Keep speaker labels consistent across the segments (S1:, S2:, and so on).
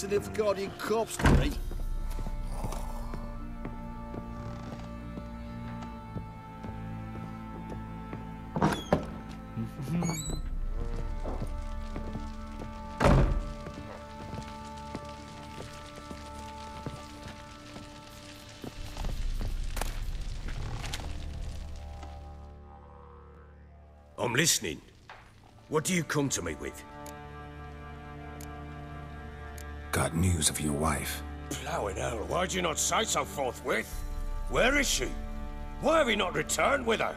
S1: Thanks a Nilfgaardian corpse me.
S2: I'm listening. What do you come to me with?
S3: Got news of your wife.
S2: Plowing hell, why'd you not say so forthwith? Where is she? Why have you not returned with her?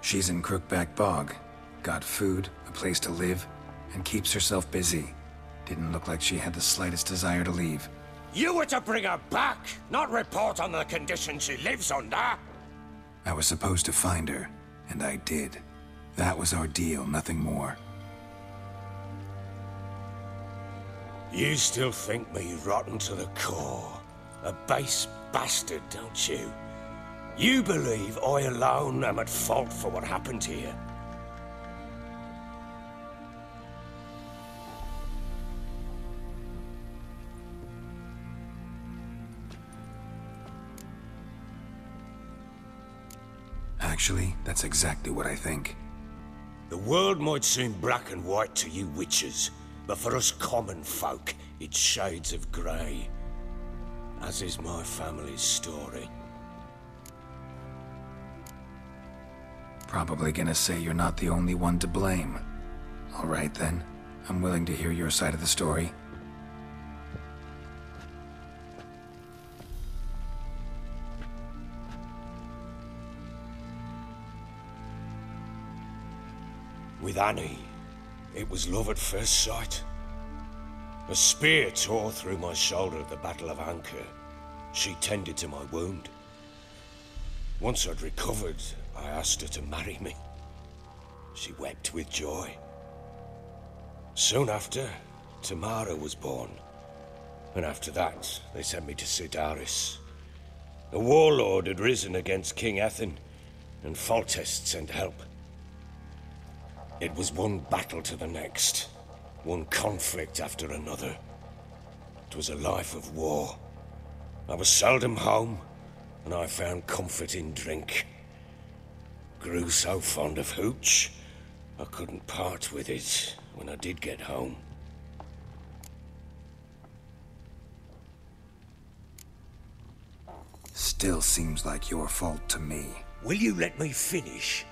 S3: She's in Crookback Bog. Got food, a place to live, and keeps herself busy. Didn't look like she had the slightest desire to leave.
S2: You were to bring her back, not report on the conditions she lives under.
S3: I was supposed to find her, and I did. That was our deal, nothing more.
S2: You still think me rotten to the core. A base bastard, don't you? You believe I alone am at fault for what happened here.
S3: Actually, that's exactly what I think.
S2: The world might seem black and white to you witchers, but for us common folk, it's shades of grey. As is my family's story.
S3: Probably gonna say you're not the only one to blame. Alright then, I'm willing to hear your side of the story.
S2: With Anna, it was love at first sight. A spear tore through my shoulder at the Battle of Anchor. She tended to my wound. Once I'd recovered, I asked her to marry me. She wept with joy. Soon after, Tamara was born. And after that, they sent me to Cidaris. A warlord had risen against King Ethain, and Foltest sent help. It was one battle to the next, one conflict after another. It was a life of war. I was seldom home, and I found comfort in drink. Grew so fond of hooch, I couldn't part with it when I did get home.
S3: Still seems like your fault to me.
S2: Will you let me finish?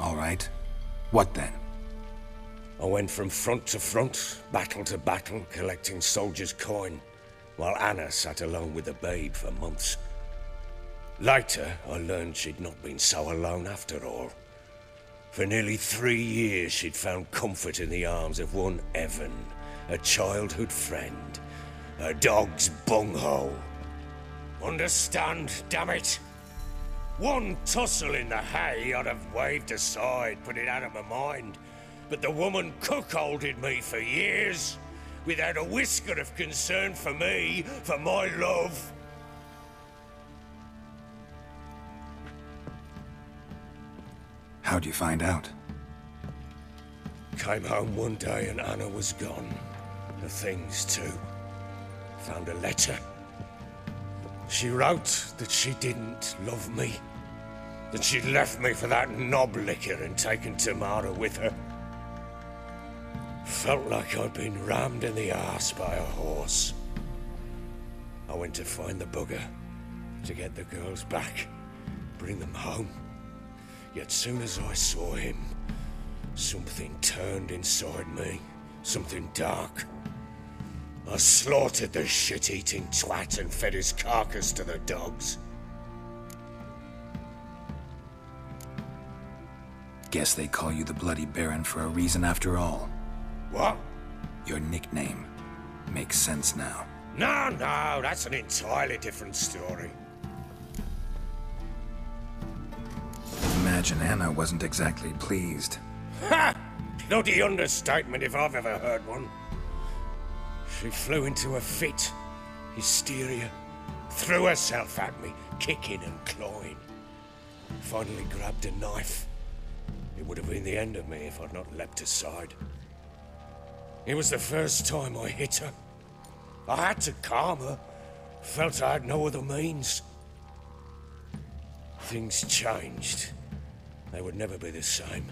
S3: Alright. What then?
S2: I went from front to front, battle to battle, collecting soldiers' coin, while Anna sat alone with the babe for months. Later, I learned she'd not been so alone after all. For nearly three years, she'd found comfort in the arms of one Evan, a childhood friend, a dog's bunghole. Understand, damn it? One tussle in the hay I'd have waved aside, put it out of my mind. But the woman cuckolded me for years, without a whisker of concern for me, for my love.
S3: How'd you find out?
S2: Came home one day and Anna was gone. The things too. Found a letter. She wrote that she didn't love me. That she'd left me for that knob licker and taken Tamara with her. Felt like I'd been rammed in the arse by a horse. I went to find the bugger, to get the girls back, bring them home. Yet soon as I saw him, something turned inside me. Something dark. I slaughtered the shit-eating twat and fed his carcass to the dogs.
S3: Guess they call you the Bloody Baron for a reason after all.
S2: What?
S3: Your nickname. Makes sense now.
S2: No, no, that's an entirely different story.
S3: Imagine Anna wasn't exactly pleased.
S2: Ha! Bloody understatement if I've ever heard one. She flew into a fit, hysteria, threw herself at me, kicking and clawing. Finally grabbed a knife, It would have been the end of me if I'd not leapt aside. It was the first time I hit her. I had to calm her. Felt I had no other means. Things changed. They would never be the same.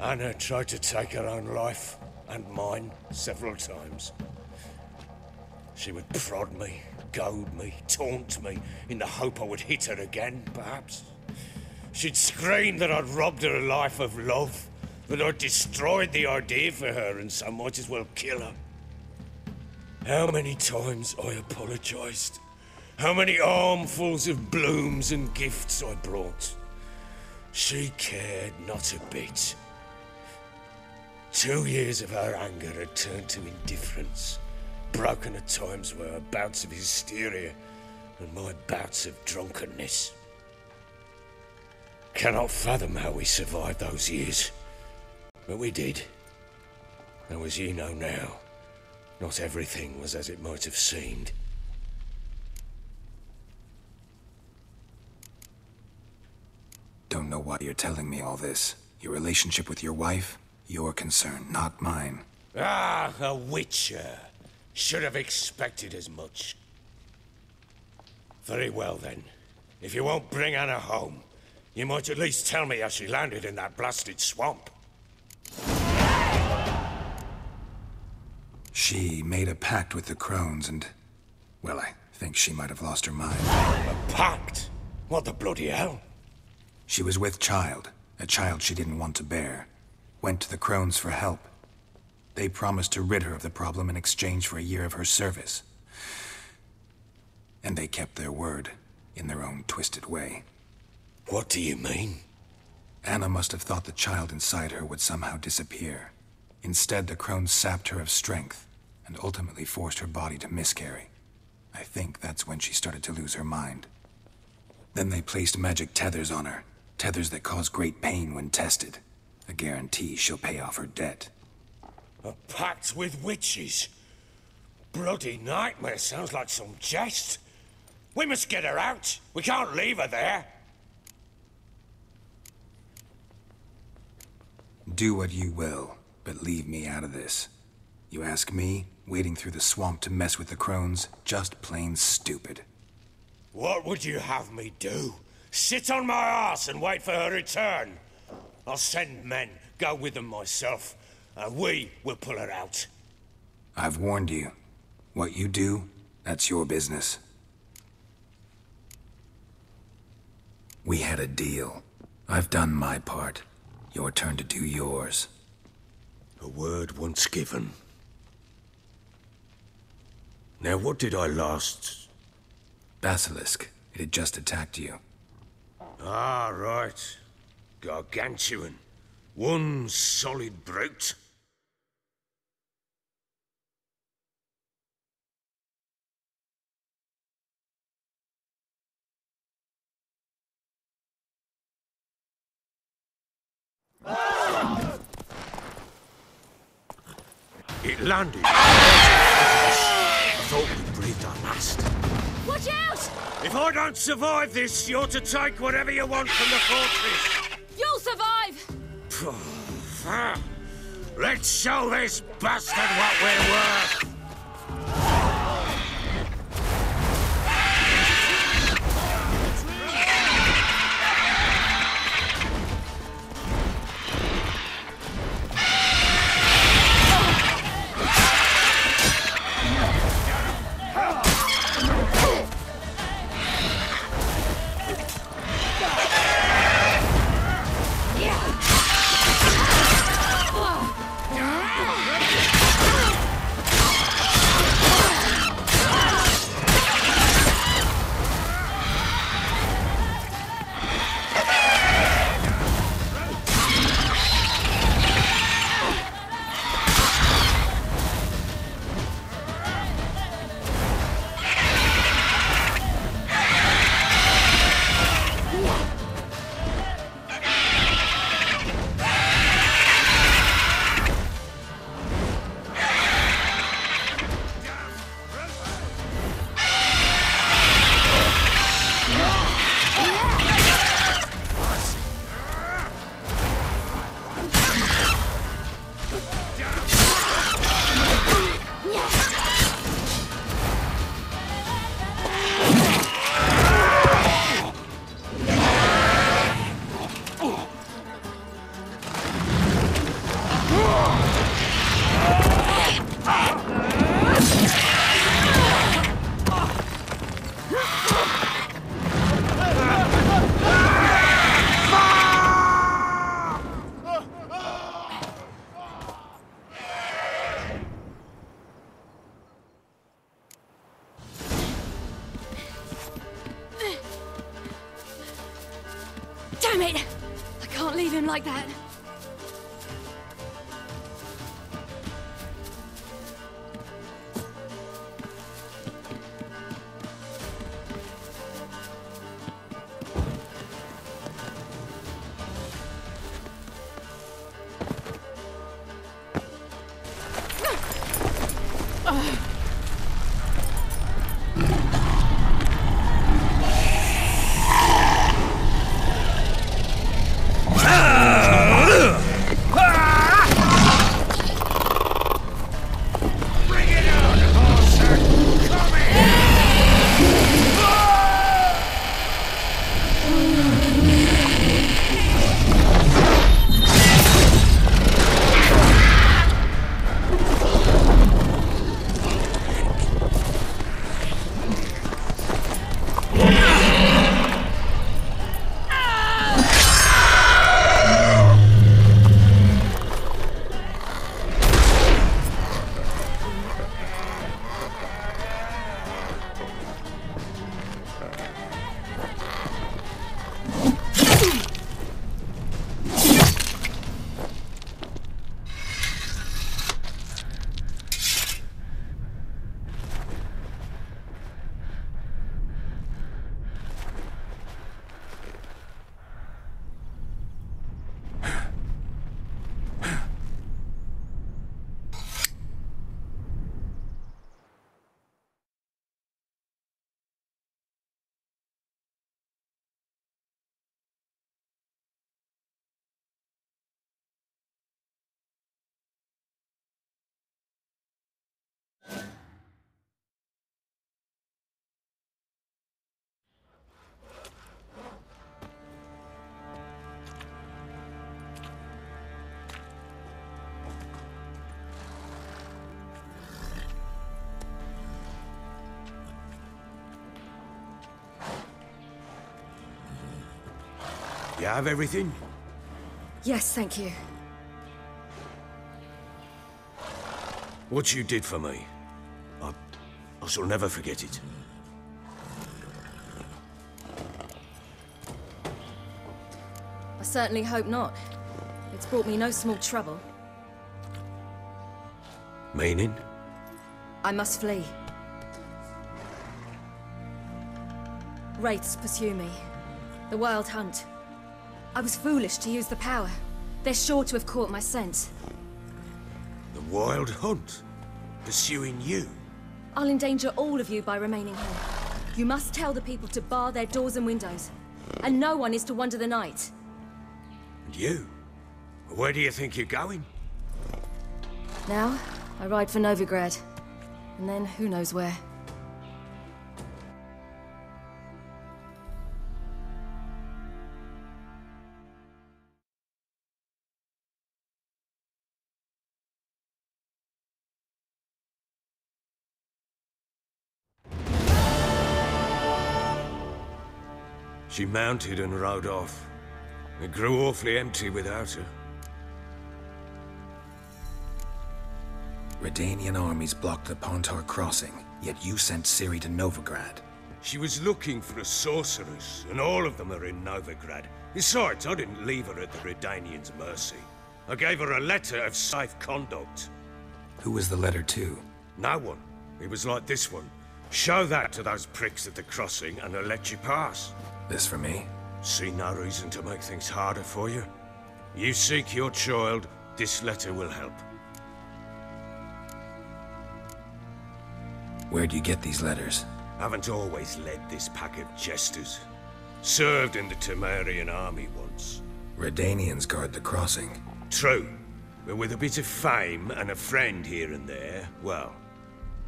S2: Anna tried to take her own life, and mine, several times. She would prod me, goad me, taunt me, in the hope I would hit her again, perhaps. She'd scream that I'd robbed her life of love, that I'd destroyed the idea for her, and so might as well kill her. How many times I apologized. How many armfuls of blooms and gifts I brought. She cared not a bit. Two years of her anger had turned to indifference, broken at times by her bouts of hysteria and my bouts of drunkenness. Cannot fathom how we survived those years. But we did. Though as you know now, not everything was as it might have seemed.
S3: Don't know why you're telling me all this. Your relationship with your wife? Your concern, not mine.
S2: Ah, a witcher. Should have expected as much. Very well then. If you won't bring Anna home, you might at least tell me how she landed in that blasted swamp.
S3: She made a pact with the crones and... Well, I think she might have lost her mind.
S2: A pact? What the bloody hell?
S3: She was with child, a child she didn't want to bear. Went to the crones for help. They promised to rid her of the problem in exchange for a year of her service. And they kept their word, in their own twisted way.
S2: What do you mean?
S3: Anna must have thought the child inside her would somehow disappear. Instead, the crones sapped her of strength, and ultimately forced her body to miscarry. I think that's when she started to lose her mind. Then they placed magic tethers on her, tethers that cause great pain when tested. A guarantee she'll pay off her debt.
S2: A pact with witches? Bloody nightmare sounds like some jest. We must get her out. We can't leave her there.
S3: Do what you will, but leave me out of this. You ask me, wading through the swamp to mess with the crones, just plain stupid.
S2: What would you have me do? Sit on my ass and wait for her return? I'll send men, go with them myself, and we will pull her out.
S3: I've warned you. What you do, that's your business. We had a deal. I've done my part. Your turn to do yours.
S2: A word once given. Now, what did I last...
S3: Basilisk. It had just attacked you.
S2: Ah, right. Gargantuan. One solid brute. It landed. I thought we breathed our last.
S4: Watch out!
S2: If I don't survive this, you're to take whatever you want from the fortress.
S4: You'll survive!
S2: Let's show this bastard what we're worth.
S5: Ugh.
S2: You have everything?
S5: Yes, thank you.
S2: What you did for me, I, I shall never forget it.
S5: I certainly hope not. It's brought me no small trouble.
S2: Meaning?
S5: I must flee. Wraiths pursue me. The Wild Hunt. I was foolish to use the power. They're sure to have caught my scent.
S2: The Wild Hunt? Pursuing you?
S5: I'll endanger all of you by remaining here. You must tell the people to bar their doors and windows. And no one is to wander the night.
S2: And you? Where do you think you're going?
S5: Now, I ride for Novigrad. And then, who knows where.
S2: She mounted and rode off. It grew awfully empty without her.
S3: Redanian armies blocked the Pontar crossing, yet you sent Ciri to Novigrad.
S2: She was looking for a sorceress, and all of them are in Novigrad. Besides, I didn't leave her at the Redanians' mercy. I gave her a letter of safe conduct.
S3: Who was the letter to?
S2: No one. It was like this one. Show that to those pricks at the crossing, and they'll let you pass.
S3: This for me?
S2: See no reason to make things harder for you. You seek your child, this letter will help.
S3: Where'd you get these letters?
S2: Haven't always led this pack of jesters. Served in the Temerian army once.
S3: Redanians guard the crossing.
S2: True, but with a bit of fame and a friend here and there, well,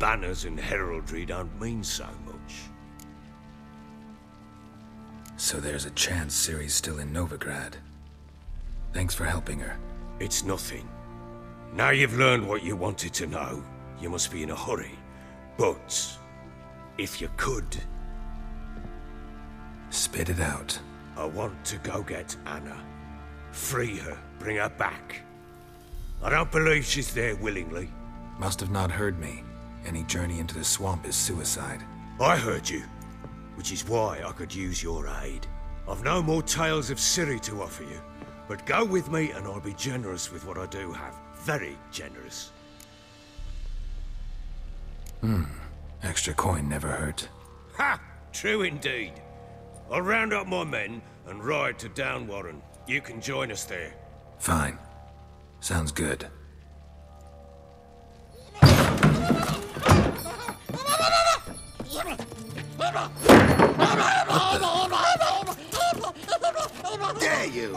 S2: banners and heraldry don't mean so
S3: So there's a chance Ciri's still in Novigrad. Thanks for helping her.
S2: It's nothing. Now you've learned what you wanted to know, you must be in a hurry. But, if you could,
S3: Spit it out.
S2: I want to go get Anna. Free her, bring her back. I don't believe she's there willingly.
S3: Must have not heard me. Any journey into the swamp is suicide.
S2: I heard you, which is why I could use your aid. I've no more tales of Ciri to offer you, but go with me and I'll be generous with what I do have. Very generous. Hmm.
S3: Extra coin never hurt.
S2: Ha! True indeed. I'll round up my men and ride to Downwarren. You can join us there.
S3: Fine. Sounds good.
S1: Dare you!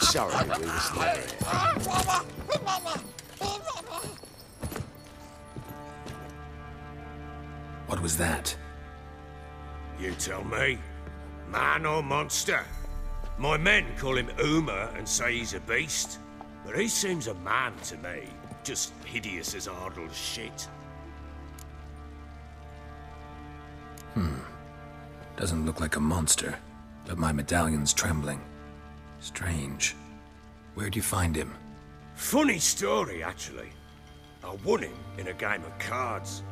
S1: Sorry.
S3: What was that?
S2: You tell me. Man or monster? My men call him Uma and say he's a beast. But he seems a man to me. Just hideous as Ardle's shit. Hmm.
S3: Doesn't look like a monster, but my medallion's trembling. Strange. Where'd you find him?
S2: Funny story, actually. I won him in a game of cards.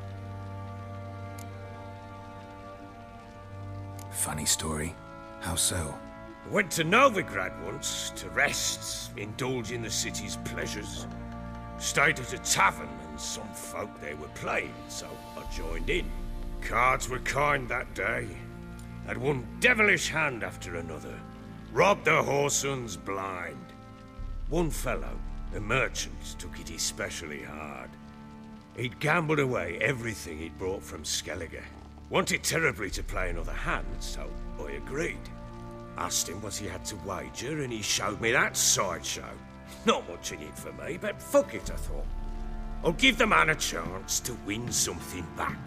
S3: Funny story. How so?
S2: Went to Novigrad once to rest, indulge in the city's pleasures. Stayed at a tavern and some folk there were playing, so I joined in. Cards were kind that day. Had one devilish hand after another. Robbed the whoresons blind. One fellow, a merchant, took it especially hard. He'd gambled away everything he'd brought from Skellige. Wanted terribly to play another hand, so I agreed. Asked him what he had to wager, and he showed me that sideshow. Not much in it for me, but fuck it, I thought. I'll give the man a chance to win something back.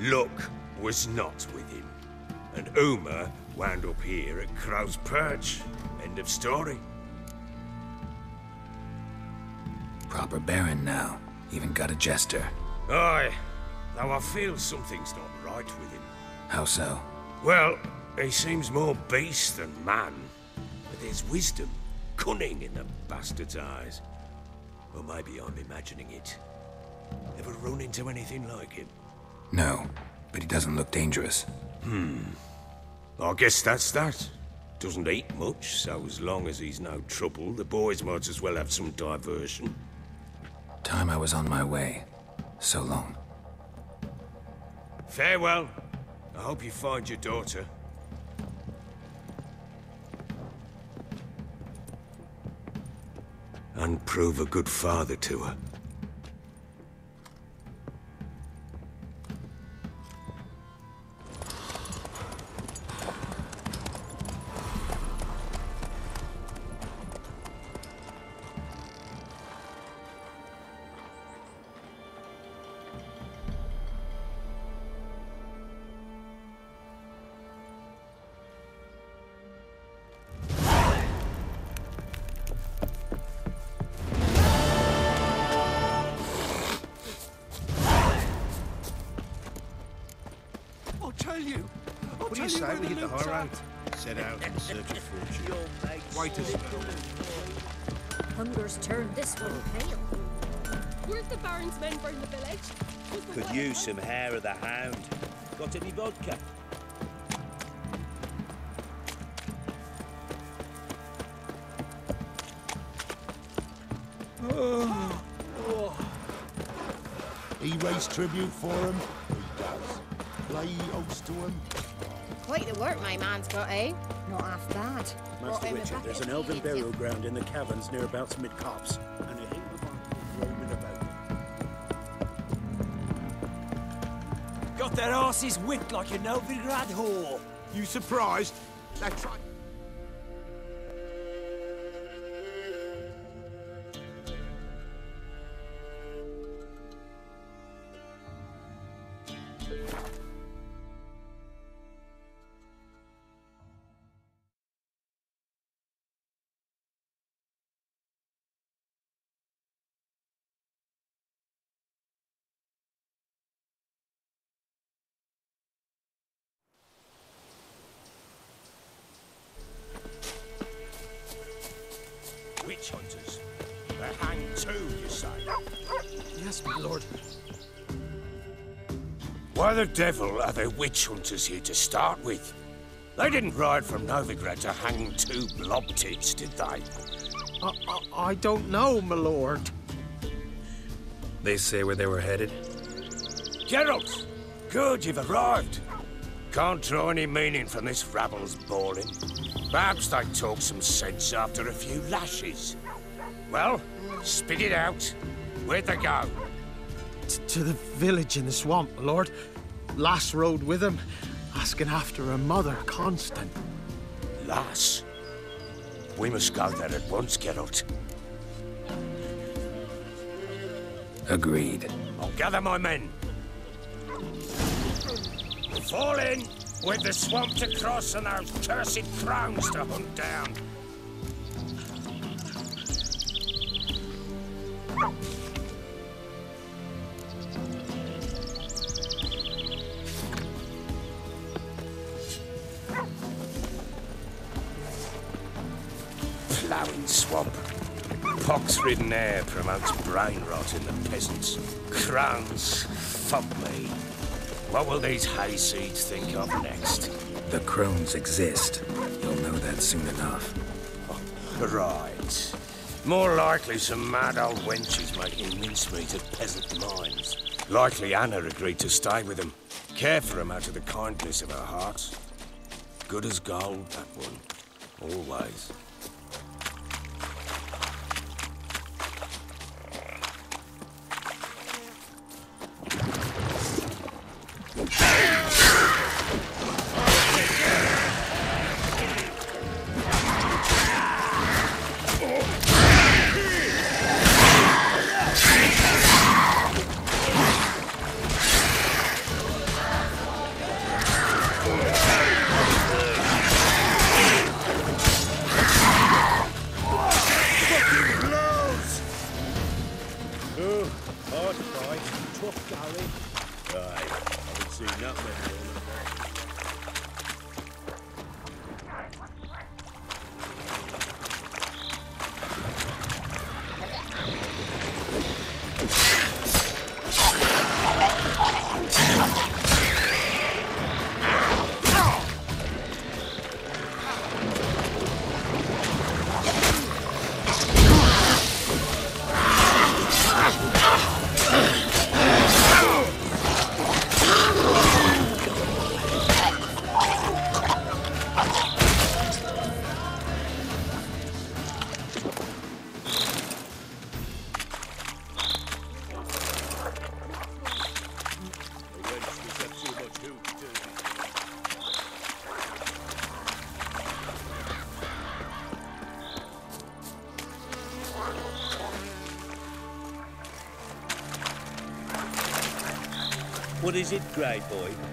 S2: Luck was not with him, and Uma wound up here at Crow's Perch. End of story.
S3: Proper Baron now. Even got a jester.
S2: Aye, though I feel something's not right with him.
S3: How so?
S2: Well, he seems more beast than man. But there's wisdom, cunning in the bastard's eyes. Or maybe I'm imagining it. Ever run into anything like him?
S3: No, but he doesn't look dangerous. Hmm.
S2: I guess that's that. Doesn't eat much, so as long as he's no trouble, the boys might as well have some diversion.
S3: Time I was on my way. So long.
S2: Farewell. I hope you find your daughter. And prove a good father to her.
S6: What do you say we
S1: the
S6: hit the
S1: loot's
S6: high road?
S1: Set out in search of fortune.
S6: Wait a spell.
S5: Hunger's turned this one pale.
S7: Where's the Baron's men burn the village? The
S8: Could
S7: water
S8: use
S7: up?
S8: some hair of the hound. Got any vodka?
S1: He raised tribute for him. He does. Play oaths to him.
S5: Quite the work my man's got, eh? Not half bad. Brought
S6: Master
S5: him a
S6: there's an elven
S5: tea,
S6: burial ground in the caverns nearabouts mid-copse, and a heap of archers roaming about.
S9: Got their asses whipped like a Novigrad whore.
S1: You surprised? That's right.
S2: Why the devil are there witch hunters here to start with? They didn't ride from Novigrad to hang two blob tits, did they?
S6: I, I, I don't know, my lord.
S3: They say where they were headed?
S2: Geralt! Good, you've arrived. Can't draw any meaning from this rabble's bawling. Perhaps they talk some sense after a few lashes. Well, spit it out. Where'd they go?
S6: T- to the village in the swamp, my lord. Lass rode with him, asking after her mother, Constant.
S2: Lass? We must go there at once, Geralt.
S3: Agreed.
S2: I'll gather my men. Fall in with the swamp to cross and our cursed crones to hunt down. Pox-ridden air promotes brain rot in the peasants. Crones, fuck me. What will these hayseeds think of next?
S3: The crones exist. You'll know that soon enough.
S2: Right. More likely some mad old wenches making mincemeat of peasant minds. Likely Anna agreed to stay with them. Care for them out of the kindness of her heart. Good as gold, that one. Always.
S8: What is it, Grey Boy?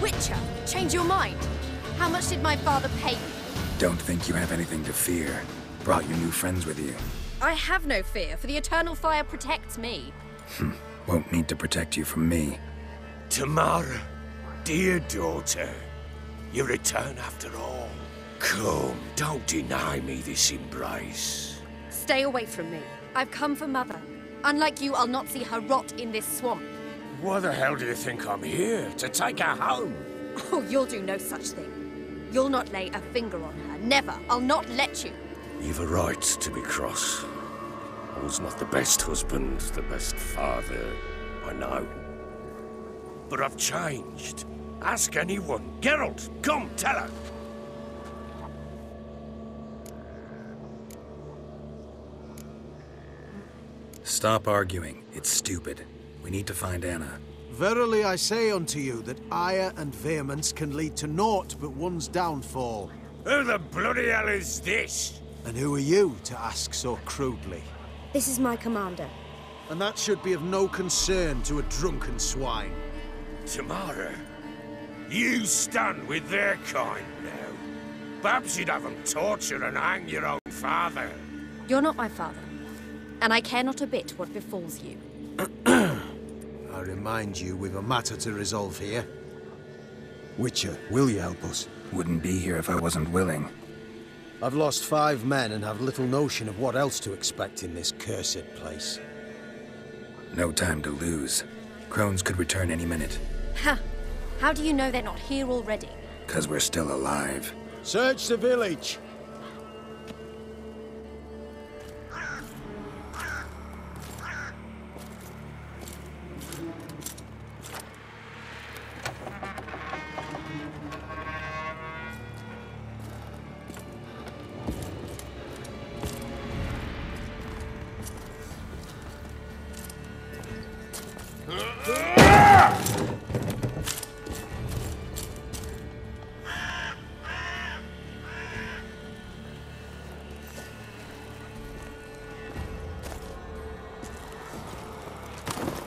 S8: Witcher,
S5: change your mind. How much did my father pay you?
S3: Don't think you have anything to fear. Brought your new friends with you.
S5: I have no fear, for the eternal fire protects me.
S3: Hmm, won't need to protect you from me.
S2: Tamara, dear daughter, you return after all. Come, don't deny me this embrace.
S5: Stay away from me. I've come for Mother. Unlike you, I'll not see her rot in this swamp.
S2: Why the hell do you think I'm here? To take her home?
S5: Oh, you'll do no such thing. You'll not lay a finger on her. Never. I'll not let you.
S2: You've a right to be cross. I was not the best husband, the best father, I know. But I've changed. Ask anyone. Geralt, come, tell her.
S3: Stop arguing. It's stupid. We need to find Anna.
S6: Verily I say unto you that ire and vehemence can lead to naught but one's downfall.
S2: Who the bloody hell is this?
S6: And who are you to ask so crudely?
S5: This is my commander.
S6: And that should be of no concern to a drunken swine.
S2: Tamara, you stand with their kind now. Perhaps you'd have them torture and hang your own father.
S5: You're not my father, and I care not a bit what befalls you.
S6: I remind you, we've a matter to resolve here. Witcher, will you help us?
S3: Wouldn't be here if I wasn't willing.
S6: I've lost five men and have little notion of what else to expect in this cursed place.
S3: No time to lose. Crones could return any minute,
S5: Ha! How do you know they're not here already?
S3: because we're still alive.
S6: Search the village!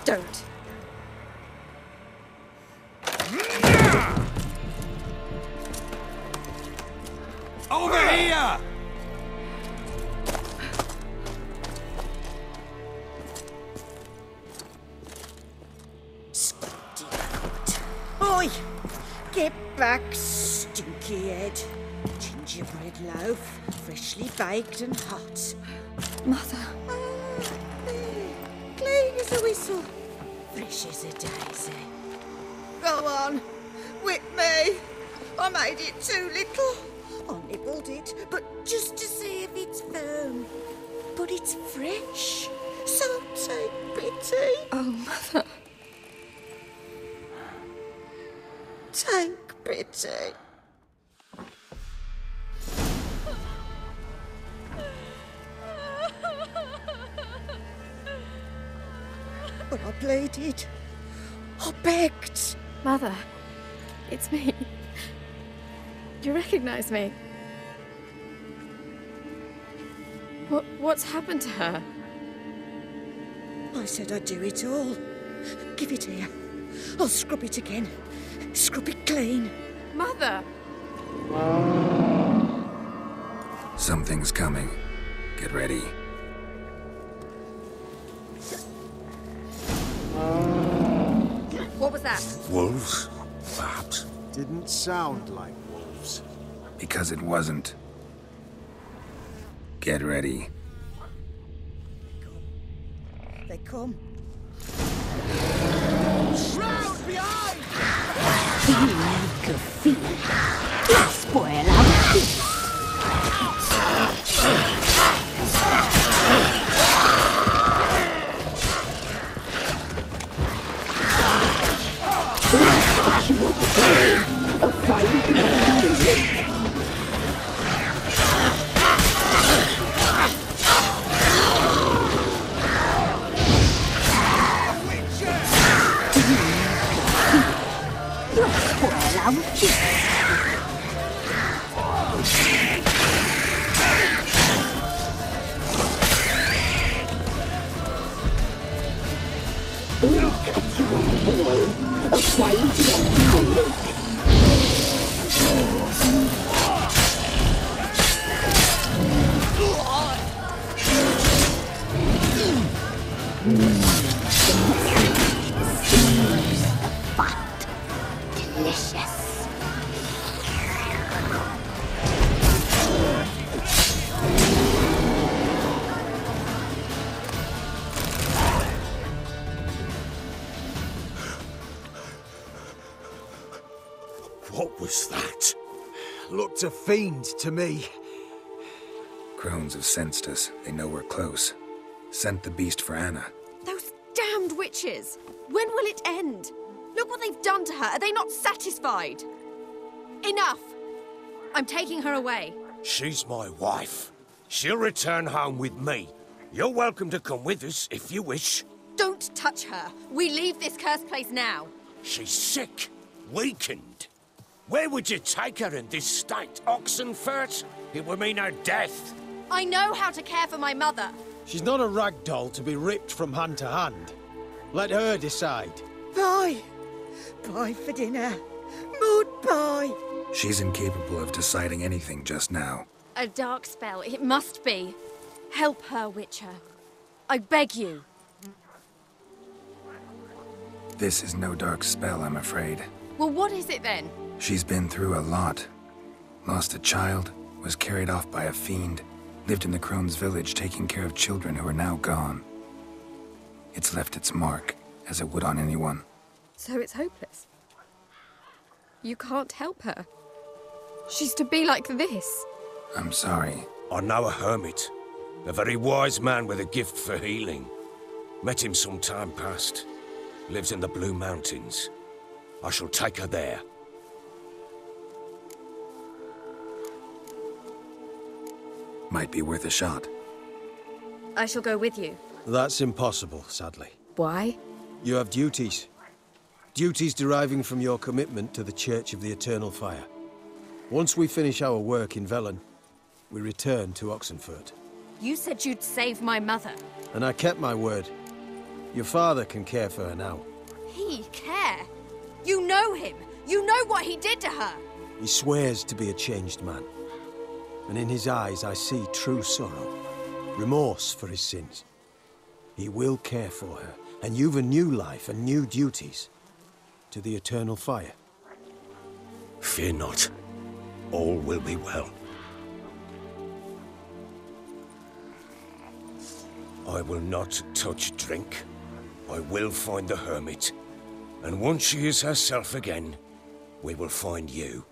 S5: Don't.
S9: Over here!
S10: Oi! Get back, stinky head. Gingerbread loaf, freshly baked and hot.
S5: Mother.
S10: As a daisy. Go on, whip me. I made it too little. I nibbled it, but just to see if it's firm. But it's fresh, so take pity.
S5: Oh, Mother.
S10: Take pity. But I pleaded. I begged.
S4: Mother, it's me. You recognize me? What, what's happened to her?
S10: I said I'd do it all. Give it here. I'll scrub it again. Scrub it clean.
S4: Mother!
S3: Something's coming. Get ready.
S2: Wolves? Perhaps.
S6: Didn't sound like wolves.
S3: Because it wasn't. Get ready.
S10: They come.
S6: Round
S11: Delicious.
S6: To me.
S3: Crones have sensed us. They know we're close. Sent the beast for Anna.
S5: Those damned witches! When will it end? Look what they've done to her. Are they not satisfied? Enough! I'm taking her away.
S2: She's my wife. She'll return home with me. You're welcome to come with us if you wish.
S5: Don't touch her. We leave this cursed place now.
S2: She's sick, weakened. Where would you take her in this state? Oxenfurt? It would mean her death.
S5: I know how to care for my mother.
S6: She's not a rag doll to be ripped from hand to hand. Let her decide.
S10: Bye. Bye for dinner. Maud, bye.
S3: She's incapable of deciding anything just now.
S5: A dark spell, it must be. Help her, Witcher. I beg you.
S3: This is no dark spell, I'm afraid.
S5: Well, what is it then?
S3: She's been through a lot. Lost a child, was carried off by a fiend, lived in the Crone's village taking care of children who are now gone. It's left its mark, as it would on anyone.
S5: So it's hopeless. You can't help her. She's to be like this.
S3: I'm sorry.
S2: I know a hermit. A very wise man with a gift for healing. Met him some time past. Lives in the Blue Mountains. I shall take her there.
S3: Might be worth a shot.
S5: I shall go with you.
S6: That's impossible, sadly.
S5: Why?
S6: You have duties. Duties deriving from your commitment to the Church of the Eternal Fire. Once we finish our work in Velen, we return to Oxenfurt.
S5: You said you'd save my mother.
S6: And I kept my word. Your father can care for her now.
S5: He care? You know him. You know what he did to her.
S6: He swears to be a changed man. And in his eyes I see true sorrow. Remorse for his sins. He will care for her, and you've a new life and new duties. To the Eternal Fire.
S2: Fear not. All will be well. I will not touch drink. I will find the hermit. And once she is herself again, we will find you.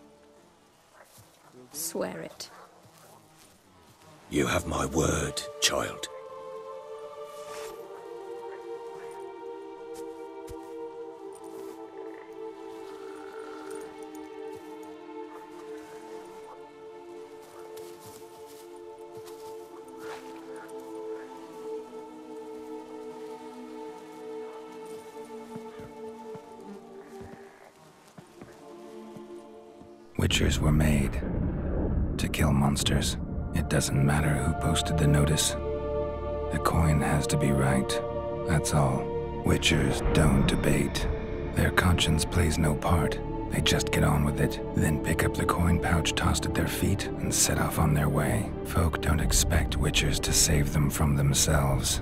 S5: Swear it.
S2: You have my word, child.
S3: Witchers were made to kill monsters. It doesn't matter who posted the notice. The coin has to be right. That's all. Witchers don't debate. Their conscience plays no part. They just get on with it, then pick up the coin pouch tossed at their feet and set off on their way. Folk don't expect witchers to save them from themselves.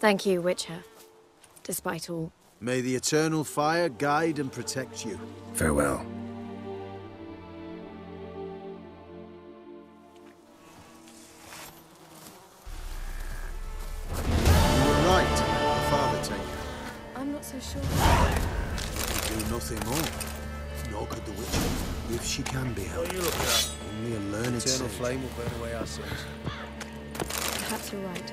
S5: Thank you, Witcher. Despite all.
S6: May the Eternal Fire guide and protect you.
S3: Farewell.
S6: You were right to father take her.
S5: I'm not so sure.
S6: Do nothing more. Nor could the Witcher, if she can be helped.
S8: you looking at?
S6: Only a learned
S8: Eternal flame will burn away our sins.
S5: Perhaps you're right.